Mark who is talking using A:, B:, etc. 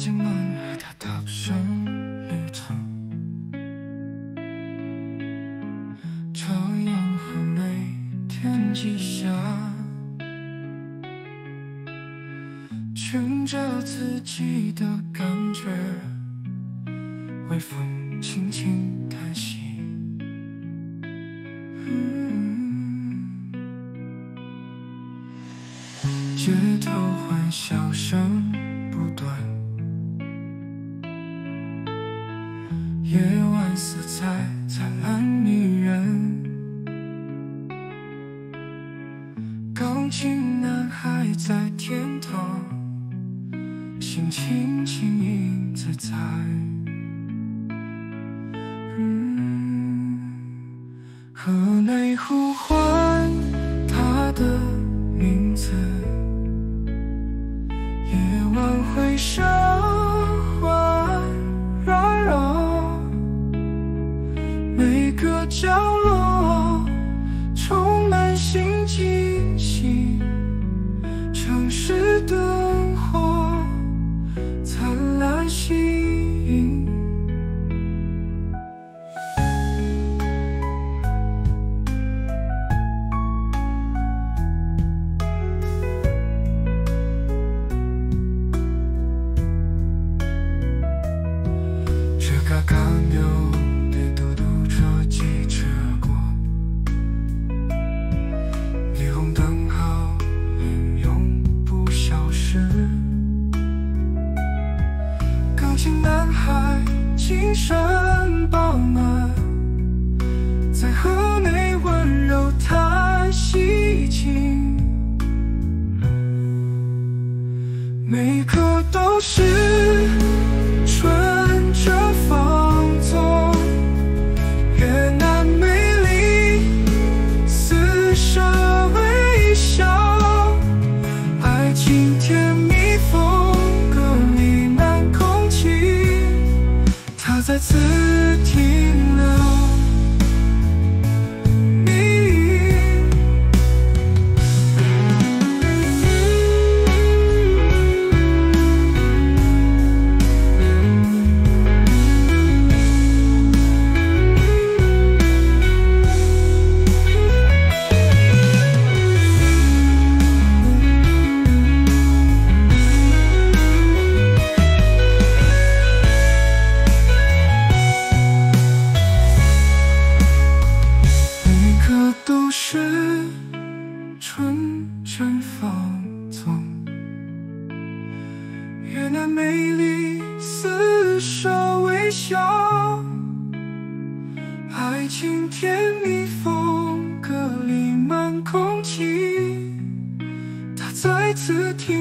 A: 进门，他踏上旅程。这样和每天记下，循着自己的感觉，微风轻轻叹息。街头欢笑声夜晚色彩灿烂迷人。钢琴男孩在天堂，心情轻盈自在。嗯，河内呼唤他的名字。夜晚回声这嘎嘎牛的嘟嘟车疾驰而过，霓虹灯号永不消失。钢琴男孩精神饱满，在河内温柔叹息情，每一刻都是。此都是纯真放纵，越南美丽似守微笑，爱情甜蜜，风格里满空气，它再次听